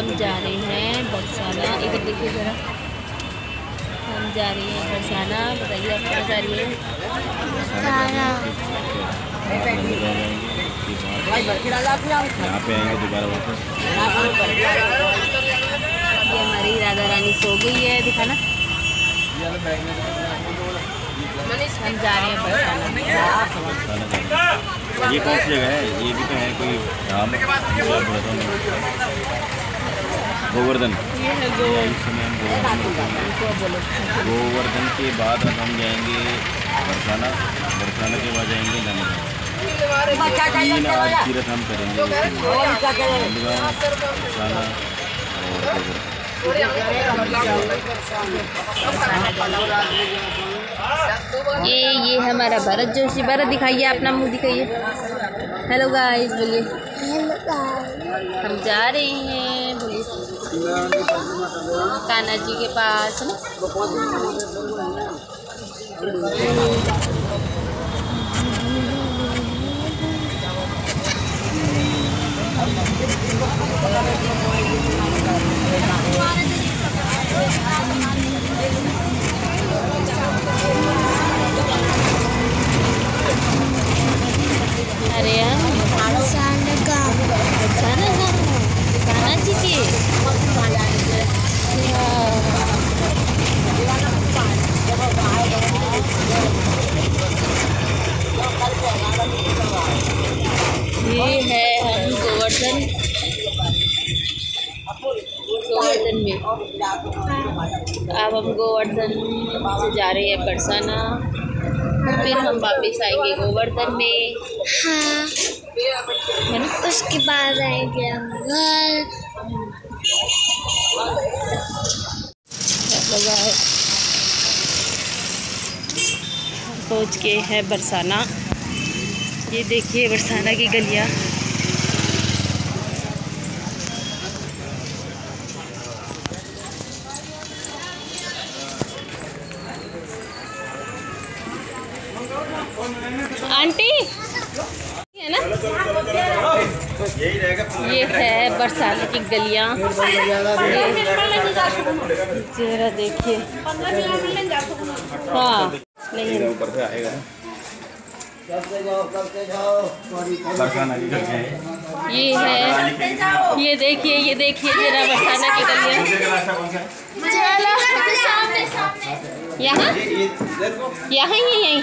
हम जा रहे हैं बरसाना इधर देखिए ज़रा। हम जा रहे हैं बरसाना बताइए आप कहाँ जा रही है? यहाँ पे आएँगे दोबारा वापस। ये हमारी राधा रानी सो गई है दिखाना। हम जा रहे हैं बरसाना बरसाना ये कौन सी जगह है? ये भी तो है कोई धाम? गोवर्धन। गोवर्धन ये है गोवा इस समय हम गोवर्धन। में हैं। गोवर्धन के बाद अब हम जाएँगे बरसाना। बरसाना के बाद जाएँगे नंदगांव तीन आज तीर्थ हम करेंगे। नंदगांव बरसाना और गोवर्धन। ये ये हमारा भरत जोशी। भरत दिखाइए अपना मुँह दिखाइए। हेलो गाइस बोलिए। हम जा रहे हैं बोलिए। कान्हा जी के पास है ना अरे हम बरसाना हम कान्हा जी के ये है हम गोवर्धन गोवर्धन में अब हम गोवर्धन से जा रहे हैं बरसाना फिर हम वापस आएँगे गोवर्धन में। हाँ। है ना? उसके बाद आएँगे हम घर। पहुँच गए हैं बरसाना। ये देखिए बरसाना की गलियाँ। आंटी? है ना? ये है बरसाने की गलियाँ। जरा देखिए। हाँ। नहीं। ये है। ये देखिए ये देखिए जरा बरसाना की गलियाँ। यहाँ? यहाँ ही यहीं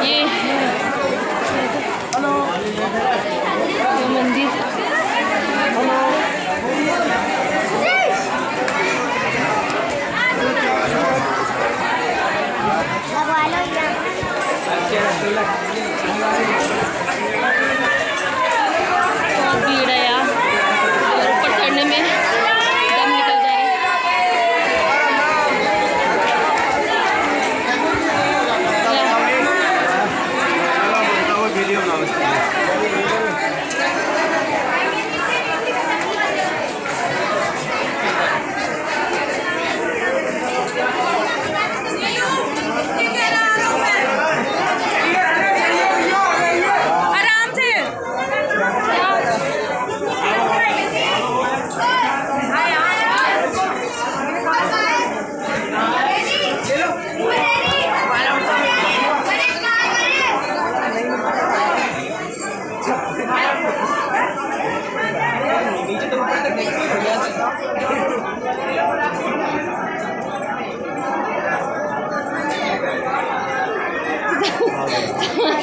ये है ये मंदिर लगवा लो यहाँ बहुत भीड़ है यार और ऊपर चढ़ने में दम निकल जाए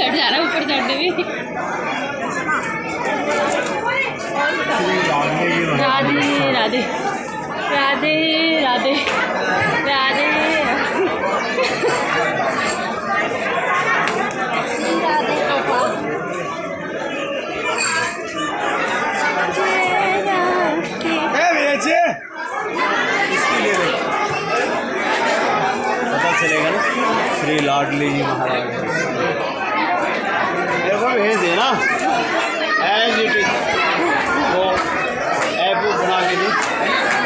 बैठ जा रहा राधे राधे। राधे राधे। राधे। चलेगा ना श्री लाडली जी महाराज। भेज देना एज इट इज़ वो ऐप बना के दी।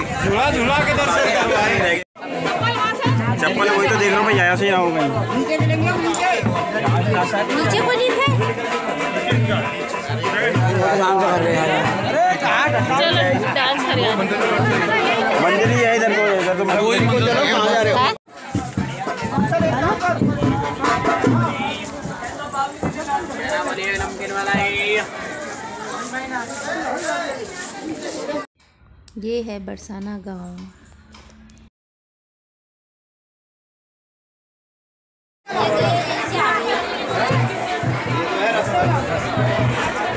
झूला झूला के दर्शन चप्पल वही तो देख रहा हूँ भाई यहाँ से आओ भाई नीचे को डांस करेगा मंदिर ही है इधर को इधर तो मंदिर। को चलो कहाँ जा रहे हो ये है बरसाना गाँव।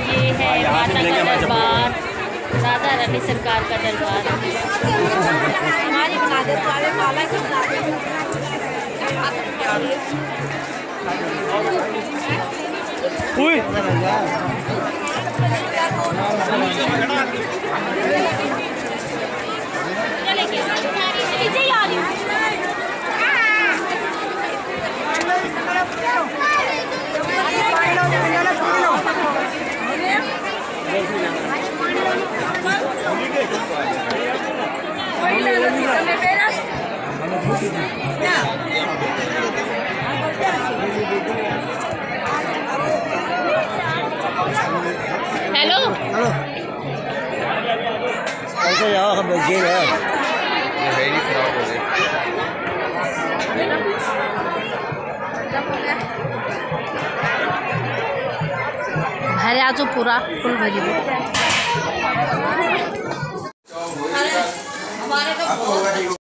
ये है माता का दरबार राधा रवि सरकार का दरबार। हेलो कैसे जाओ हम जेल है है ही खराब हो गई भरे आज पूरा फुल भरी हो हमारे तो